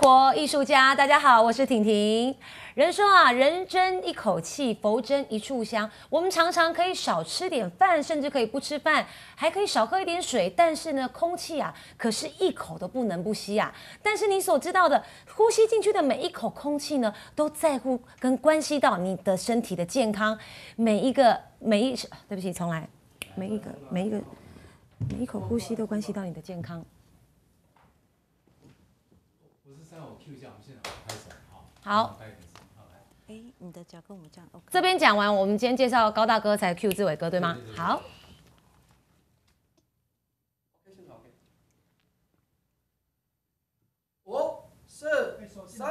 活艺术家，大家好，我是婷婷。人说啊，人争一口气，佛争一炷香。我们常常可以少吃点饭，甚至可以不吃饭，还可以少喝一点水。但是呢，空气啊，可是一口都不能不吸啊。但是你所知道的，呼吸进去的每一口空气呢，都在乎跟关系到你的身体的健康。每一个每一，对不起，重来，每一个每一个每一口呼吸都关系到你的健康。不是三我 Q 一下，我们现场拍手，好。哎，你的脚跟我们这样 OK。这边讲完，我们今天介绍高大哥才 Q 志伟哥，对吗？对对对好，五、四、三。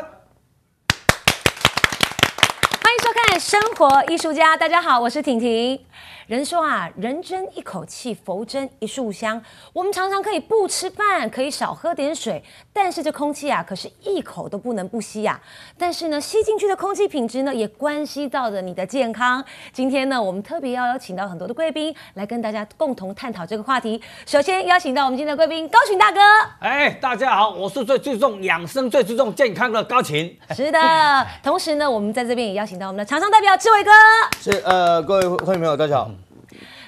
欢迎收看《生活艺术家》，大家好，我是婷婷。人说啊，人争一口气，佛争一炷香。我们常常可以不吃饭，可以少喝点水，但是这空气啊，可是一口都不能不吸呀、但是呢，吸进去的空气品质呢，也关系到着你的健康。今天呢，我们特别要邀请到很多的贵宾来跟大家共同探讨这个话题。首先邀请到我们今天的贵宾高群大哥。哎，大家好，我是最注重养生、最注重健康的高群。是的，同时呢，我们在这边也邀请到我们的厂商代表志伟哥。是呃，各位观众朋友，大家好。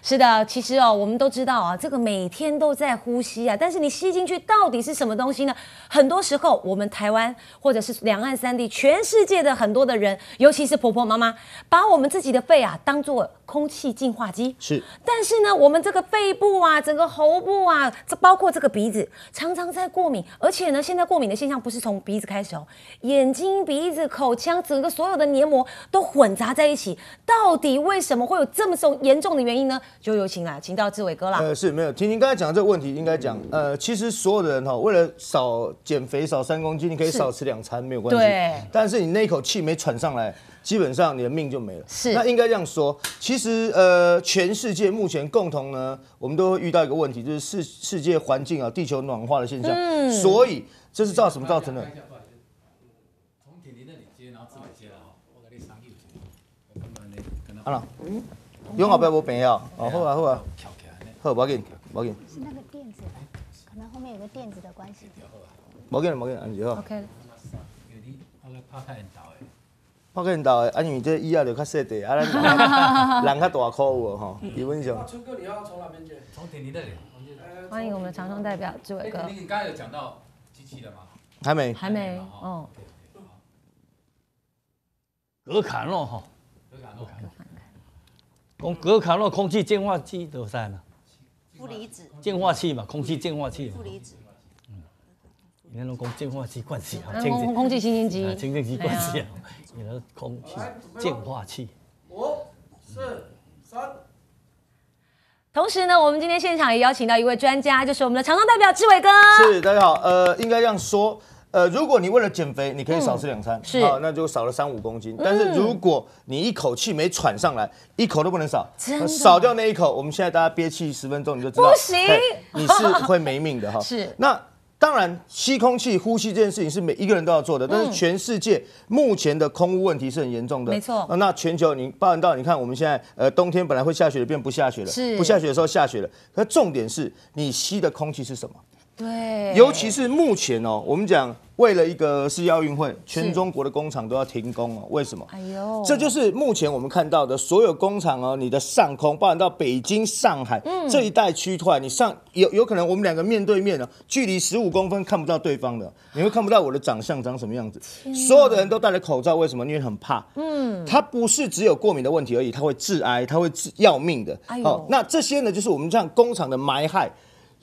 是的，其实哦，我们都知道啊，这个每天都在呼吸啊，但是你吸进去到底是什么东西呢？很多时候，我们台湾或者是两岸三地、全世界的很多的人，尤其是婆婆妈妈，把我们自己的肺啊当做空气净化机。是但是呢，我们这个肺部啊，整个喉部啊，这包括这个鼻子，常常在过敏，而且呢，现在过敏的现象不是从鼻子开始哦，眼睛、鼻子、口腔，整个所有的黏膜都混杂在一起。到底为什么会有这么重严重的原因呢？就有请啦，请到志伟哥啦。呃，是没有。婷婷刚才讲的这个问题，应该讲呃，其实所有的人哈，为了少减肥少三公斤，你可以少吃两餐没有关系。对但是你那一口气没喘上来，基本上你的命就没了。是那应该这样说，其实呃，全世界目前共同呢，我们都会遇到一个问题，就是世世界环境啊，地球暖化的现象。嗯所以这是造什么造成的从婷婷那里接，然后志伟接了哈，我给你上右手，我根本呢跟他啊啦，永后不要无病啊！哦，好啊好啊，跳起来。好，不要紧，不要紧，是那个垫子，可能后面有个垫子的关系。不要紧，不要紧，安就好。OK，因为你我来拍太导的，拍见到的，啊，因为这椅仔就较细地，啊，咱人人较大颗有哦吼，基本上。春哥，你要从哪边接？从婷婷那里，欢迎我们的厂商代表志伟哥你刚才有讲到机器了吗？还没，还没哦卡诺哈，有感有感讲格卡诺空气净化器都在呢，负离子，净化器嘛，空气净化器嘛。负，离子，你那种讲净化器关系啊，嗯空空气清新机啊，清净机关系啊，你的空气净化器。五、四、三。同时呢，我们今天现场也邀请到一位专家，就是我们的厂商代表志伟哥。是大家好，呃，应该这样说。呃，如果你为了减肥，你可以少吃两餐，嗯是好那就少了三五公斤。但是如果你一口气没喘上来，一口都不能少，少掉那一口，我们现在大家憋气十分钟，你就知道，不行你是会没命的哈。是那。当然，吸空气、呼吸这件事情是每一个人都要做的，但是全世界目前的空污问题是很严重的。嗯没错呃那全球你包含到，你看我们现在呃冬天本来会下雪的，变不下雪了，是不下雪的时候下雪了。可重点是你吸的空气是什么？对，尤其是目前哦，我们讲为了一个世界奥运会，全中国的工厂都要停工哦。为什么？哎呦，这就是目前我们看到的所有工厂哦，你的上空，包含到北京、上海、嗯这一带区块，你上有有可能我们两个面对面的，距离十五公分看不到对方的，你会看不到我的长相长什么样子。所有的人都戴了口罩，为什么？因为很怕。嗯，它不是只有过敏的问题而已，它会致癌，它会致要命的。哎呦那这些呢，就是我们这样工厂的埋害。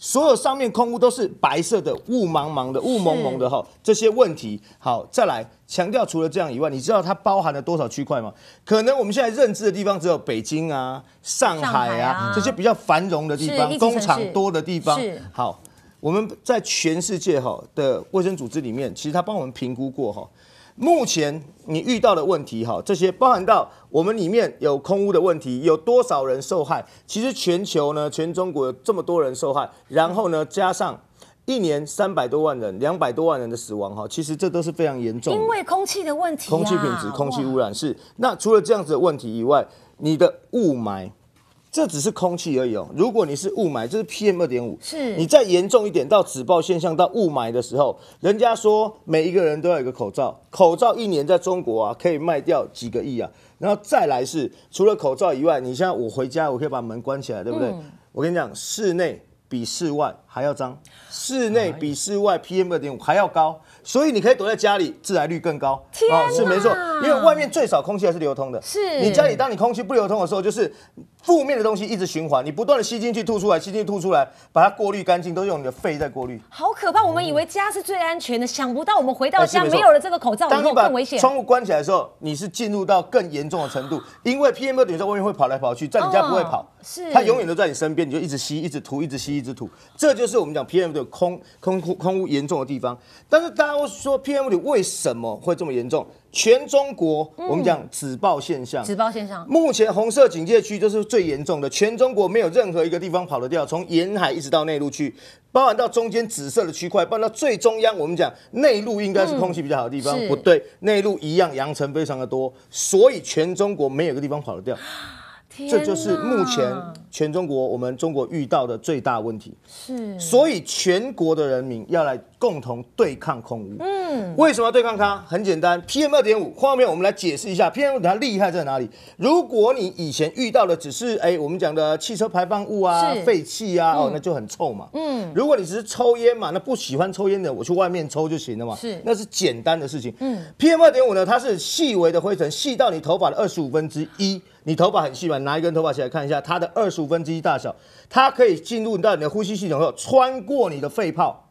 所有上面空屋都是白色的，雾茫茫的，雾蒙蒙的哈，这些问题好，再来强调，除了这样以外，你知道它包含了多少区块吗？可能我们现在认知的地方只有北京啊、上上海啊这些比较繁荣的地方工厂多的地方。好，我们在全世界哈的卫生组织里面，其实他帮我们评估过哈。目前你遇到的问题哈，这些包含到我们里面有空屋的问题，有多少人受害？其实全球呢，全中国有这么多人受害，然后呢，加上一年三百多万人、两百多万人的死亡哈，其实这都是非常严重的。因为空气的问题啊、空气品质、空气污染是。那除了这样子的问题以外，你的雾霾这只是空气而已哦。如果你是雾霾，这是 PM 二点五，是你再严重一点到紫爆现象到雾霾的时候，人家说每一个人都要有一个口罩，口罩一年在中国啊可以卖掉几个亿啊。然后再来是除了口罩以外，你现在我回家我可以把门关起来，对不对？我跟你讲，室内比室外还要脏，室内比室外 PM 二点五还要高，所以你可以躲在家里，致癌率更高。天哦是没错，因为外面最少空气还是流通的。是你家里当你空气不流通的时候，就是负面的东西一直循环，你不断的吸进去吐出来，吸进去吐出来，把它过滤干净，都用你的肺在过滤。好可怕！我们以为家是最安全的，想不到我们回到家没有了这个口罩以后当你把更危险。窗户关起来的时候，你是进入到更严重的程度，因为 PM 二点在外面会跑来跑去，在你家不会跑，哦是它永远都在你身边，你就一直吸，一直吐，一直吸，一直吐，这就是我们讲 PM 的空空空空污严重的地方。但是大家会说 PM 二点为什么会这么严重？全中国我们讲紫暴现象，止暴现象。目前红色警戒区就是最严重的，全中国没有任何一个地方跑得掉，从沿海一直到内陆去，包含到中间紫色的区块，包含到最中央，我们讲内陆应该是空气比较好的地方，是。不对，内陆一样扬尘非常的多，所以全中国没有一个地方跑得掉，这就是目前全中国我们中国遇到的最大问题。是。所以全国的人民要来共同对抗空污。嗯，为什么要对抗它？很简单，PM 二点五。后面我们来解释一下 PM 它厉害在哪里。如果你以前遇到的只是哎我们讲的汽车排放物啊是、废气啊，哦那就很臭嘛。嗯，如果你只是抽烟嘛，那不喜欢抽烟的我去外面抽就行了嘛。是那是简单的事情。嗯，PM 二点五呢，它是细微的灰尘，细到你头发的二十五分之一。你头发很细嘛，拿一根头发起来看一下，它的二十五分之一大小，它可以进入到你的呼吸系统后，穿过你的肺泡。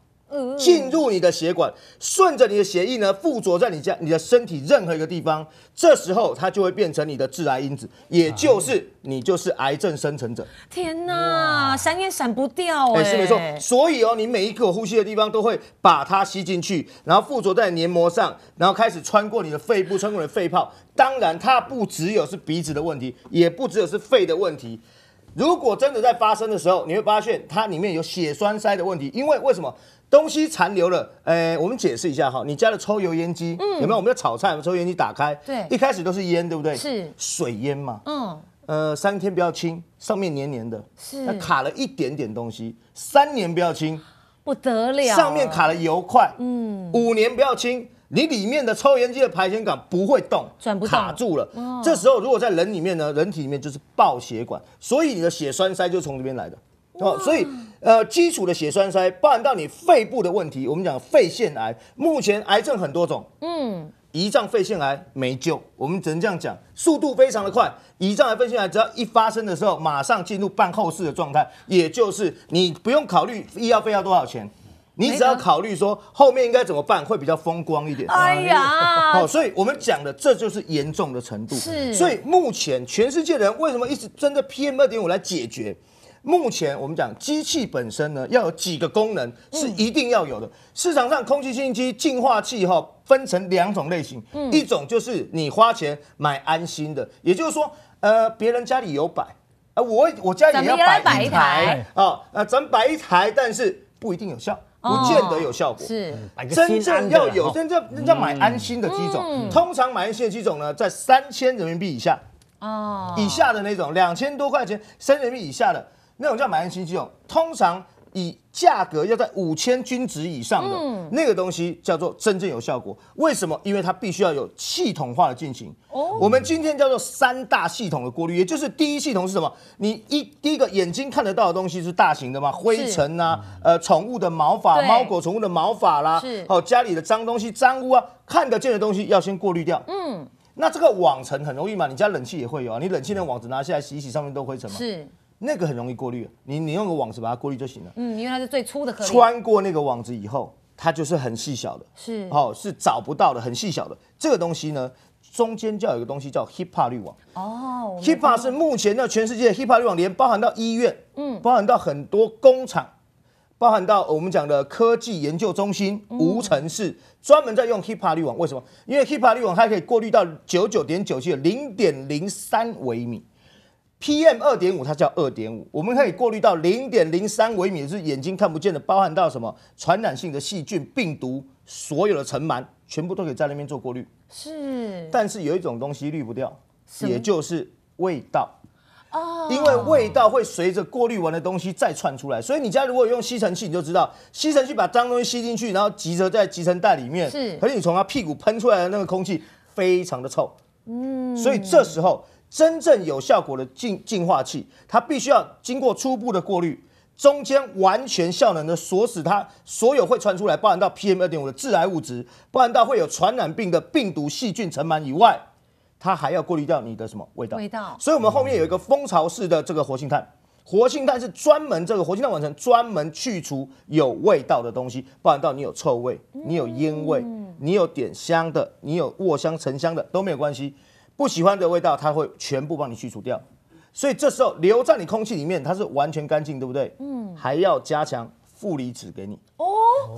进入你的血管，顺着你的血液呢，附着在你家你的身体任何一个地方，这时候它就会变成你的致癌因子，也就是你就是癌症生成者。天哪，闪也闪不掉哎、没错。所以哦，你每一个呼吸的地方都会把它吸进去，然后附着在黏膜上，然后开始穿过你的肺部，穿过你的肺泡。当然，它不只有是鼻子的问题，也不只有是肺的问题。如果真的在发生的时候，你会发现它里面有血栓塞的问题，因为为什么？东西残留了，呃，我们解释一下哈，你家的抽油烟机、有没有？我们要炒菜，抽油烟机打开，对。一开始都是烟，对不对？是。水烟嘛，嗯，呃，三天不要清，上面黏黏的，是。它卡了一点点东西，三年不要清，不得了，上面卡了油块，嗯，五年不要清，你里面的抽烟机的排烟管不会动，转不动。卡住了。这时候如果在人里面呢，人体里面就是爆血管，所以你的血栓塞就从这边来的。哦，所以呃，基础的血栓塞包含到你肺部的问题，我们讲肺腺癌，目前癌症很多种，嗯，胰脏肺腺癌没救，我们只能这样讲，速度非常的快。胰脏癌、肺腺癌只要一发生的时候，马上进入办后事的状态，也就是你不用考虑医药费要多少钱。你只要考虑说后面应该怎么办，会比较风光一点。哎呀好，所以我们讲的这就是严重的程度。是所以目前全世界的人为什么一直针对 PM 二点五来解决？目前我们讲机器本身呢，要有几个功能是一定要有的。市场上空气清新机、净化器哈，分成两种类型，一种就是你花钱买安心的，也就是说，呃，别人家里有摆，呃，我我家也来摆一台。台啊，呃，咱们摆一台，但是不一定有效，不见得有效果。是。真正要有，真正真正买安心的机种，通常买安心的机种呢，在三千人民币以下，哦，以下的那种两千多块钱，三千人民币以下的那种叫买安心机种，通常以价格要在五千均值以上的、那个东西叫做真正有效果。为什么？因为它必须要有系统化的进行。我们今天叫做三大系统的过滤，也就是第一系统是什么？你一第一个眼睛看得到的东西是大型的嘛，灰尘啊，呃，宠物的毛发、对猫狗宠物的毛发啦是，哦，家里的脏东西、脏污啊，看得见的东西要先过滤掉。嗯。那这个网尘很容易嘛，你家冷气也会有啊，你冷气的网子拿下来洗一洗，上面都灰尘嘛。是，那个很容易过滤，你你用个网子把它过滤就行了。嗯，因为它是最粗的颗粒，穿过那个网子以后，它就是很细小的，是哦，是找不到的，很细小的。这个东西呢，中间就要有一个东西叫 hipa 滤网。哦，hipa 是目前呢全世界 hipa 滤网，连包含到医院，嗯，包含到很多工厂，包含到我们讲的科技研究中心、无尘室，专门在用 hipa 滤网。为什么？因为 hipa 滤网它可以过滤到九九点九七的零点零三微米。PM 二点五它叫二点五，我们可以过滤到零点零三微米，是眼睛看不见的，包含到什么传染性的细菌、病毒，所有的尘螨全部都可以在那边做过滤。是。但是有一种东西滤不掉，也就是味道。哦。因为味道会随着过滤完的东西再窜出来，所以你家如果有用吸尘器，你就知道吸尘器把脏东西吸进去，然后集着在集尘袋里面，是。可是你从它屁股喷出来的那个空气非常的臭，嗯，所以这时候真正有效果的净净化器，它必须要经过初步的过滤。中间完全效能的锁死它所有会传出来，包含到 PM 二点五的致癌物质，包含到会有传染病的病毒细菌尘螨以外，它还要过滤掉你的什么味道？味道所以我们后面有一个蜂巢式的这个活性炭，活性炭是专门这个活性炭完成专门去除有味道的东西，包含到你有臭味、你有烟味、你有点香的、你有卧香沉香的都没有关系，不喜欢的味道它会全部帮你去除掉。所以这时候留在你空气里面，它是完全干净，对不对？嗯，还要加强负离子给你。哦，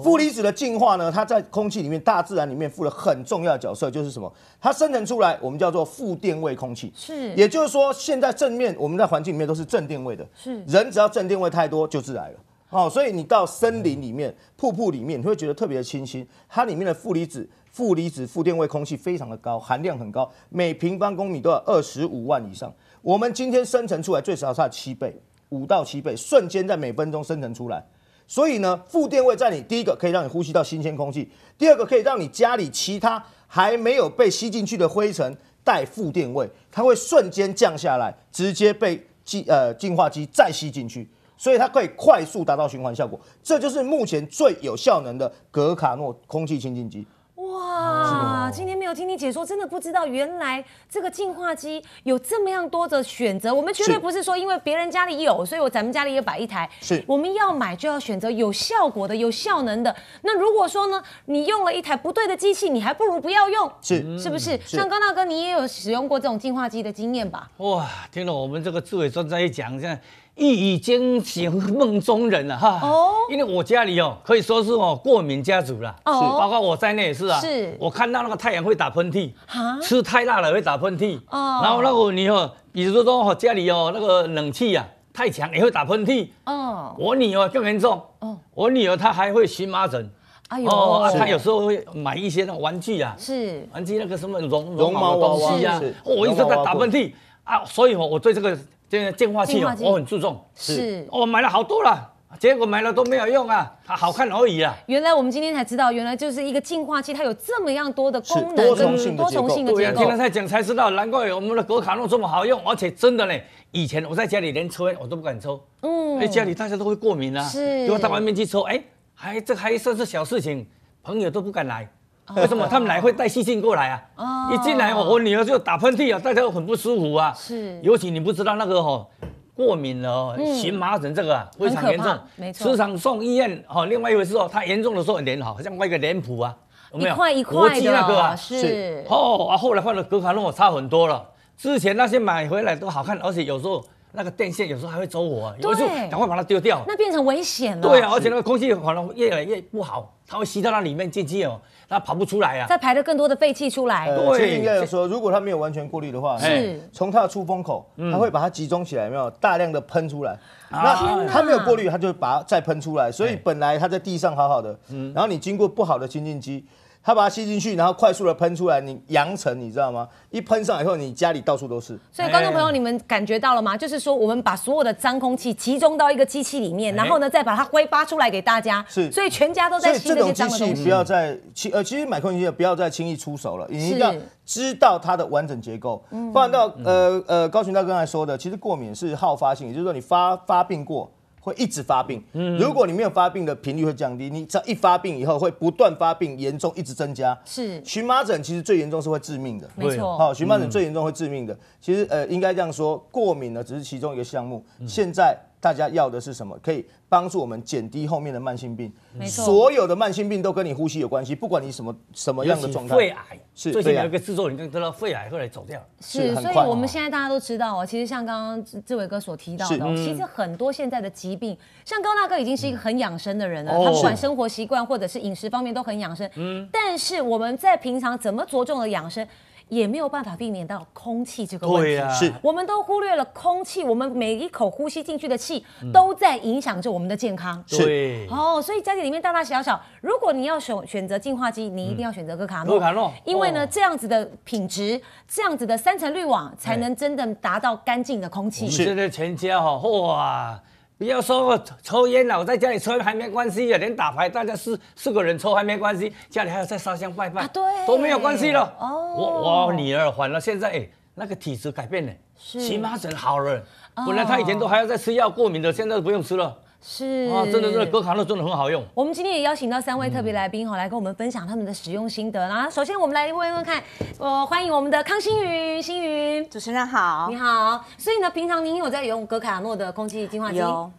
负离子的净化呢，它在空气里面、大自然里面负了很重要的角色，就是什么？它生成出来，我们叫做负电位空气。是也就是说，现在正面我们在环境里面都是正电位的，是人只要正电位太多就致癌了。哦，所以你到森林里面、瀑布里面，你会觉得特别的清新。它里面的负离子、负离子、负电位空气非常的高，含量很高，每平方公米都要二十五万以上。我们今天生成出来最少是它的七倍，五到七倍，瞬间在每分钟生成出来。所以呢，负电位在你第一个可以让你呼吸到新鲜空气，第二个可以让你家里其他还没有被吸进去的灰尘带负电位，它会瞬间降下来，直接被净呃净化机再吸进去，所以它可以快速达到循环效果。这就是目前最有效能的格卡诺空气清净机。哇，今天没有听你解说，真的不知道原来这个净化机有这么样多的选择。我们绝对不是说因为别人家里有，所以我咱们家里也摆一台。是我们要买就要选择有效果的、有效能的。那如果说呢，你用了一台不对的机器，你还不如不要用，是是不是？像高大哥，你也有使用过这种净化机的经验吧？哇，听了我们这个志伟专家一讲，这样一语惊醒梦中人了哈。哦。因为我家里哦，可以说是哦过敏家族了，包括我在内也是啊。是。我看到那个太阳会打喷嚏哈，吃太辣了会打喷嚏。哦。然后那个你哦，比如说哦家里哦那个冷气啊太强也会打喷嚏。嗯，我女儿更严重，哦。我女儿她还会荨麻疹。哎呦，哦，她有时候会买一些那种玩具啊，是。玩具那个什么绒绒毛的东西啊。我一直在打喷嚏。啊，所以哦我对这个这个净化器我很注重，是。我买了好多了，结果买了都没有用啊，它好看而已啊。原来我们今天才知道，原来就是一个净化器，它有这么样多的功能多重性的结构。听了他讲才知道，难怪我们的格卡诺这么好用，而且真的呢，以前我在家里连抽烟我都不敢抽，嗯因为家里大家都会过敏啊，是如果到外面去抽，哎，还这还算是小事情，朋友都不敢来。为什么他们来会带细菌过来啊？哦一进来我我女儿就打喷嚏啊，大家都很不舒服啊。是尤其你不知道那个哦，过敏了哦，荨麻疹这个啊非常严重没错时常送医院哦。另外一回事哦，他严重的时候脸好像外一个脸谱啊，有没有？一块一国块的际那个啊，是哦啊，后来换了格卡诺差很多了。之前那些买回来都好看，而且有时候那个电线有时候还会走火啊，有时候对赶快把它丢掉。那变成危险了。对啊，而且那个空气可能越来越不好，它会吸到那里面进去哦，它跑不出来啊。再排了更多的废气出来。呃，对其实应该有说，如果它没有完全过滤的话，是从它的出风口，它会把它集中起来，有没有大量的喷出来？啊那它没有过滤，它就把它再喷出来。所以哎本来它在地上好好的，然后你经过不好的清净机，它把它吸进去，然后快速的喷出来，你扬尘，你知道吗？一喷上来以后，你家里到处都是。所以观众朋友，哎你们感觉到了吗？就是说，我们把所有的脏空气集中到一个机器里面，哎然后呢，再把它挥发出来给大家。是所以全家都在吸这些脏的东西。不要再轻呃，其实买空气机不要再轻易出手了，你一定要知道它的完整结构。嗯不然到呃呃，高群大刚才说的，其实过敏是好发性，也就是说你发发病过。会一直发病，嗯如果你没有发病的频率会降低，你只要一发病以后会不断发病，严重一直增加。是荨麻疹其实最严重是会致命的，没错。好，荨麻疹最严重会致命的。其实呃，应该这样说，过敏呢只是其中一个项目。嗯现在大家要的是什么？可以帮助我们减低后面的慢性病。没错所有的慢性病都跟你呼吸有关系，不管你什么什么样的状态。肺癌是最近有一个制作人，刚知道肺癌后来走掉了。是，所以我们现在大家都知道哦，其实像刚刚志志伟哥所提到的哦，其实很多现在的疾病，像高大哥已经是一个很养生的人了，哦他不管生活习惯或者是饮食方面都很养生。嗯，但是我们在平常怎么着重的养生？也没有办法避免到空气这个问题。对呀，是我们都忽略了空气，我们每一口呼吸进去的气嗯都在影响着我们的健康。对，哦，所以家里里面大大小小，如果你要选选择净化机，你一定要选择哥卡诺。哥卡诺因为呢，哦这样子的品质，这样子的三层滤网，才能真的达到干净的空气。我们现在全家哈，哇！不要说我抽烟了，我在家里抽烟还没关系啊，连打牌大家四四个人抽还没关系，家里还要再烧香拜拜，啊对都没有关系了。哦我我女儿反了，现在哎，那个体质改变了，荨麻疹好了，本来她以前都还要再吃药过敏的，现在都不用吃了。是啊，真的，真的，格卡诺真的很好用。我们今天也邀请到三位特别来宾哈，来跟我们分享他们的使用心得。然后，首先我们来问问看，呃，欢迎我们的康星云，星云，主持人好你，好。所以呢，平常您有在用格卡诺的空气净化机？有。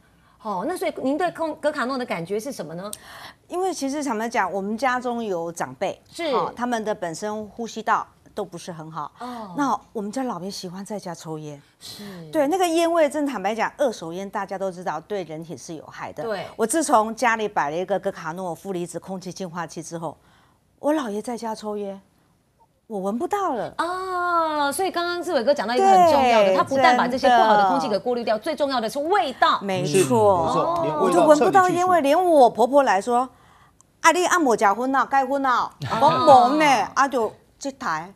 哦，那所以您对空格卡诺的感觉是什么呢？因为其实坦白讲，我们家中有长辈，是哦他们的本身呼吸道都不是很好。哦。那我们家老爷喜欢在家抽烟，是，对那个烟味，真坦白讲，二手烟大家都知道对人体是有害的。对。我自从家里摆了一个格卡诺负离子空气净化器之后，我姥爷在家抽烟，我闻不到了。哦，所以刚刚志伟哥讲到一个很重要的，他不但把这些不好的空气给过滤掉，最重要的是味道。没是错，我就闻不到烟味，连我婆婆来说，啊，你按摩假婚啊，该婚了，我闻呢，啊就这台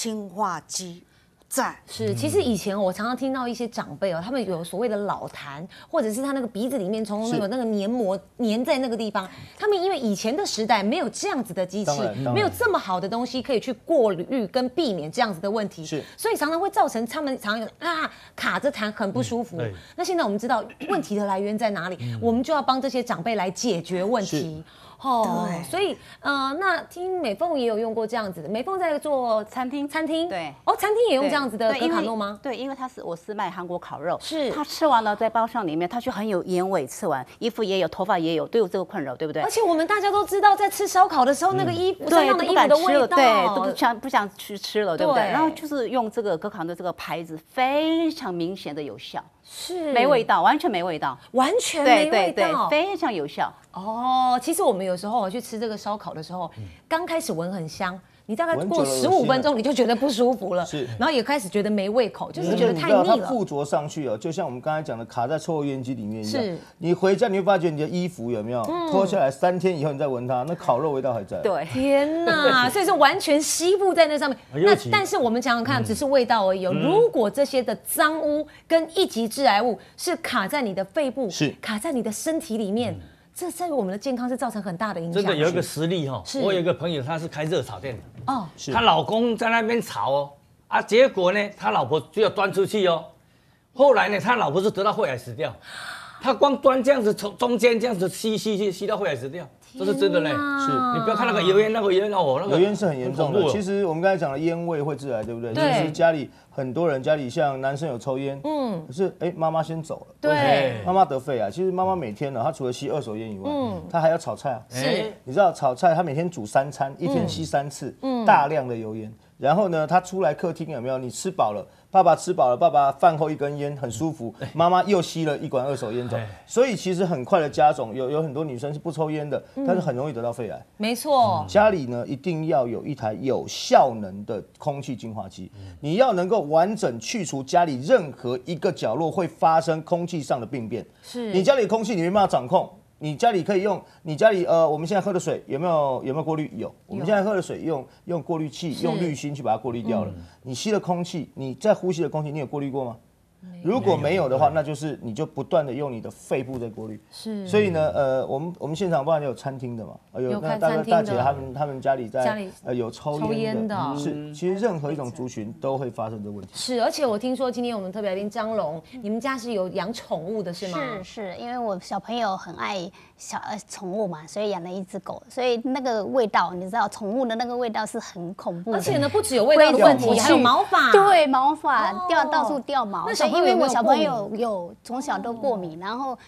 净化机在。是，其实以前我常常听到一些长辈哦，他们有所谓的老痰，或者是他那个鼻子里面从那个那个黏膜粘在那个地方，他们因为以前的时代没有这样子的机器没有这么好的东西可以去过滤跟避免这样子的问题，是所以常常会造成他们常常有啊卡着痰很不舒服。对那现在我们知道问题的来源在哪里，我们就要帮这些长辈来解决问题。哦，对。所以呃，那听美凤也有用过这样子的，美凤在做餐厅？餐厅，对。哦，餐厅也用这样子的格卡诺吗？对，因为他是我是卖韩国烤肉，是。他吃完了在包厢里面，他就很有烟味，吃完衣服也有，头发也有，都有这个困扰，对不对？而？且我们大家都知道，在吃烧烤的时候，那个衣服身对，上的衣服都不敢吃了，的味道，对，都不想不想去吃了，对不对？对。然后就是用这个格卡诺这个牌子，非常明显的有效，是。没味，道，完全没味道，完全没味对对道，。非常有效。哦，其实我们有时候我去吃这个烧烤的时候，刚开始闻很香。你大概闻过十五分钟，你就觉得不舒服了，是然后也开始觉得没胃口，就是因觉得太腻了。附着上去哦，就像我们刚才讲的，卡在抽油烟机里面一样是。你回家你会发觉你的衣服有没有脱下来，三天以后你再闻它，那烤肉味道还在。对，天呐！所以说完全吸附在那上面。那但是我们想想看，只是味道而已哦。如果这些的脏污跟一级致癌物是卡在你的肺部，是卡在你的身体里面，这在我们的健康是造成很大的影响。真的有一个实例哈是，我有一个朋友他是开热炒店的，哦，是。她老公在那边炒哦，啊，结果呢，他老婆就要端出去哦。后来呢，他老婆是得到肺癌死掉，他光端这样子从中间这样子吸吸吸吸到肺癌死掉，这是真的嘞。是。你不要看那个油烟，那个油烟哦，那个油烟是很严重的。其实我们刚才讲的烟味会致癌，对不对？对。其实家里很多人家里像男生有抽烟，嗯，可是哎妈妈先走了，对，妈妈得肺癌。其实妈妈每天呢，她除了吸二手烟以外，嗯她还要炒菜啊。是你知道炒菜，她每天煮三餐，一天吸三次，大量的油烟。然后呢，她出来客厅有没有？你吃饱了，爸爸吃饱了，爸爸饭后一根烟很舒服，妈妈又吸了一管二手烟走哎。所以其实很快的加重，有有很多女生是不抽烟的，但是很容易得到肺癌。没错，家里呢一定要有一台有效能的空气净化机，你要能够完整去除家里任何一个角落会发生空气上的病变。是。你家里空气你没办法掌控，你家里可以用你家里呃，我们现在喝的水有没有有没有过滤？有，我们现在喝的水用用过滤器用滤芯去把它过滤掉了。你吸的空气，你在呼吸的空气，你有过滤过吗？如果没有的话，那就是你就不断的用你的肺部在过滤。是，所以呢，呃，我们我们现场不然有餐厅的嘛，呃有开那大哥餐厅大姐他们他们家里在家里呃有抽抽烟的，烟的。嗯。是其实任何一种族群都会发生这个问题。是，而且我听说今天我们特别来宾张龙，你们家是有养宠物的是吗？是是，因为我小朋友很爱小呃宠物嘛，所以养了一只狗，所以那个味道，你知道，宠物的那个味道是很恐怖的。而且呢，不只有味道的问题，还有毛。发。对毛发哦。掉到处掉毛，因为我小朋友有从小都过敏，然后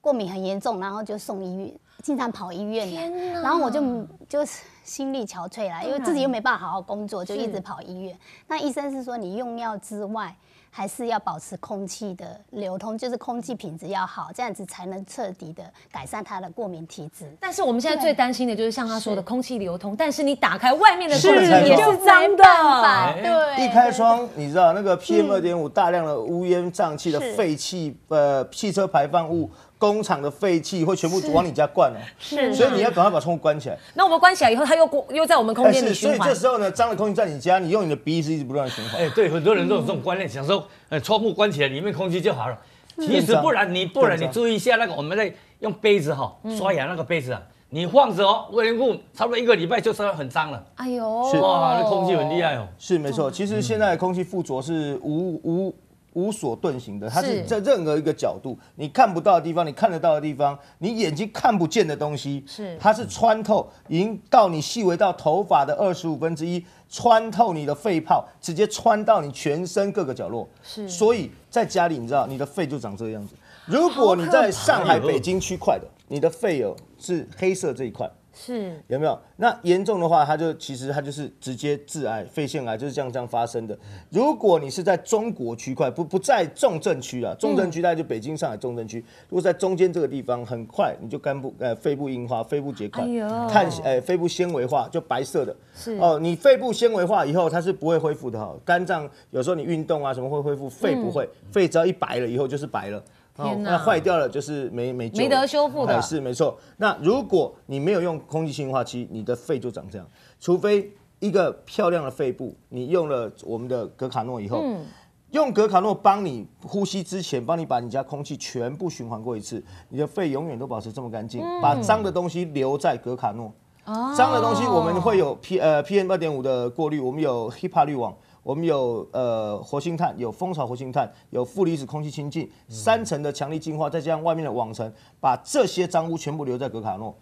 过敏很严重，然后就送医院，经常跑医院。然后我就就是心力憔悴啦，因为自己又没办法好好工作，就一直跑医院。那医生是说，你用药之外，还是要保持空气的流通，就是空气品质要好，这样子才能彻底的改善他的过敏体质。但是我们现在最担心的就是像他说的空气流通，但是你打开外面的是空气也就是脏没办法，哎对，一开窗，你知道那个 PM 二点五大量的乌烟瘴气的是。废气，呃，汽车排放物、工厂的废气会全部往你家灌了，是所以你要赶快把窗户关起来。那我们关起来以后，它又过又在我们空间里是，所循环以这。时候呢，脏的空气在你家，你用你的鼻子一直不断的循环。哎，对，很多人都有这种观念，想说，哎，窗户关起来，里面空气就好了。其实不然，你不然你注意一下那个我们在用杯子哈刷牙那个杯子啊，你放着哦，卫生裤差不多一个礼拜就稍微很脏了。哎呦，是哇，那空气很厉害哦。是没错，其实现在的空气附着是无无无所遁形的，它是是在任何一个角度，你看不到的地方，你看得到的地方，你眼睛看不见的东西，是它是穿透，已经到你细微到头发的二十五分之一，穿透你的肺泡，直接穿到你全身各个角落。是所以在家里，你知道你的肺就长这个样子。如果你在上海、北京区块的，你的肺有是黑色这一块。是有没有？那严重的话，它就其实它就是直接致癌，肺腺癌就是这样这样发生的。如果你是在中国区块，不不在重症区啊，重症区大概就北京、上海重症区。如果在中间这个地方，很快你就肝部呃肺部硬化、肺部结块哎、碳呃肺部纤维化，就白色的。是哦，你肺部纤维化以后，它是不会恢复的哈。肝脏有时候你运动啊什么会恢复，肺不会，肺只要一白了以后就是白了。那坏掉了就是没没救了没得修复的哎是没错。那如果你没有用空气净化器，你的肺就长这样，除非一个漂亮的肺部，你用了我们的格卡诺以后。用格卡诺帮你呼吸之前，帮你把你家空气全部循环过一次，你的肺永远都保持这么干净，把脏的东西留在格卡诺。脏的东西我们会有 P 呃 PM 二点五的过滤，我们有 HEPA 滤网，我们有呃活性炭，有蜂巢活性炭，有负离子空气清净，三层的强力净化，再加上外面的网层，把这些脏污全部留在格卡诺，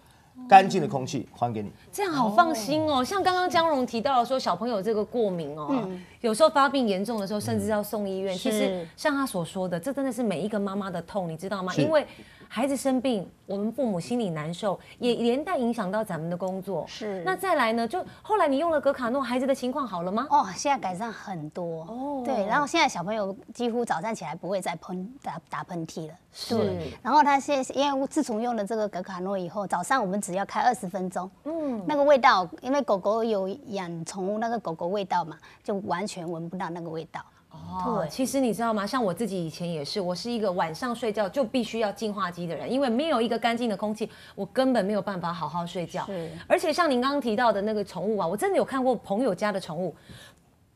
干净的空气还给你。这样好放心哦。像刚刚江荣提到了说，小朋友这个过敏哦，有时候发病严重的时候，甚至要送医院。其实像他所说的，这真的是每一个妈妈的痛，你知道吗？因为孩子生病，我们父母心里难受，也连带影响到咱们的工作。是那再来呢？就后来你用了格卡诺，孩子的情况好了吗？哦，现在改善很多。哦哦，对，然后现在小朋友几乎早上起来不会再喷打打喷嚏了。是，然后他现在因为自从用了这个格卡诺以后，早上我们只要开二十分钟，嗯，那个味道，因为狗狗有养宠物那个狗狗味道嘛，就完全闻不到那个味道。哦，对其实你知道吗？像我自己以前也是，我是一个晚上睡觉就必须要净化机的人，因为没有一个干净的空气，我根本没有办法好好睡觉。是而且像您刚刚提到的那个宠物啊，我真的有看过朋友家的宠物，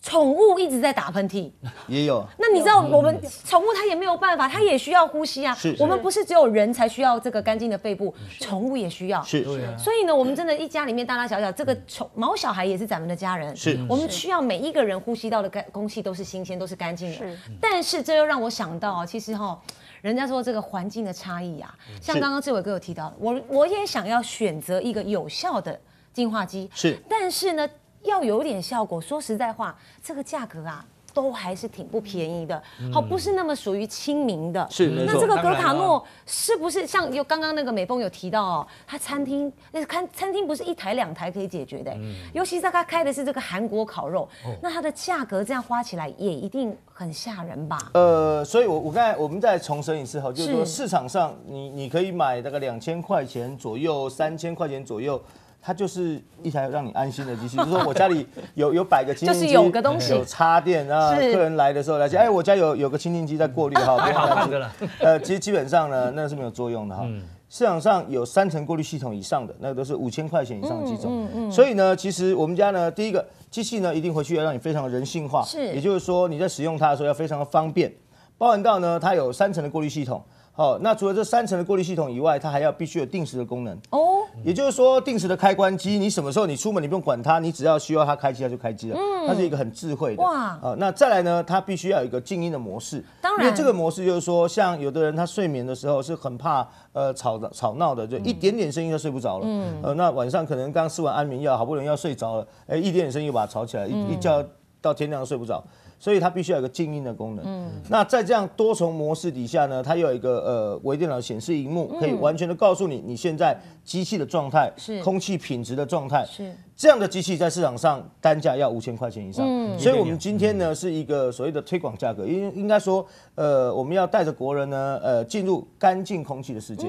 宠物一直在打喷嚏。也有，那你知道我们宠物它也没有办法，它也需要呼吸啊。是。我们不是只有人才需要这个干净的肺部，宠物也需要。是。所以呢，我们真的一家里面大大小小，这个宠毛小孩也是咱们的家人。是。我们需要每一个人呼吸到的干空气都是新鲜，都是干净的。是。但是这又让我想到啊，其实哈、人家说这个环境的差异啊，像是。刚刚志伟哥有提到，我我也想要选择一个有效的净化机，是。但是呢，要有点效果。说实在话，这个价格啊。都还是挺不便宜的，好，不是那么属于亲民的。是那这个格卡诺是不是像有刚刚那个美凤有提到哦，他餐厅那看餐厅不是一台两台可以解决的，尤其是他开的是这个韩国烤肉，那它的价格这样花起来也一定很吓人吧？呃，所以我我刚才我们再重申一次哈，就是说市场上你你可以买大概两千块钱左右、三千块钱左右。它就是一台让你安心的机器，就是说我家里 有有摆个清净机，就是有个东西有插电啊，是客人来的时候来讲，哎，我家有有个清净机在过滤 哈，还好看的了。呃，其实基本上呢，那是没有作用的哈。市场上有三层过滤系统以上的，那个都是五千块钱以上的机种。所以呢，其实我们家呢，第一个机器呢，一定回去要让你非常的人性化，是也就是说你在使用它的时候要非常的方便。包含到呢，它有三层的过滤系统。好、那除了这三层的过滤系统以外，它还要必须有定时的功能。哦，也就是说，定时的开关机，你什么时候你出门你不用管它，你只要需要它开机，它就开机了。嗯它是一个很智慧的。哇啊，那再来呢，它必须要有一个静音的模式。当然因为这个模式就是说，像有的人他睡眠的时候是很怕呃吵的吵闹的，就一点点声音就睡不着了。嗯。呃，那晚上可能刚吃完安眠药，好不容易要睡着了，哎，一点点声音又把它吵起来，一一觉到天亮都睡不着。所以它必须要有一个静音的功能。嗯，那在这样多重模式底下呢，它又有一个呃微电脑显示荧幕，可以完全的告诉你你现在机器的状态、是。空气品质的状态。是。这样的机器在市场上单价要五千块钱以上，嗯。所以我们今天呢是一个所谓的推广价格，应应该说，呃，我们要带着国人呢，呃，进入干净空气的世界。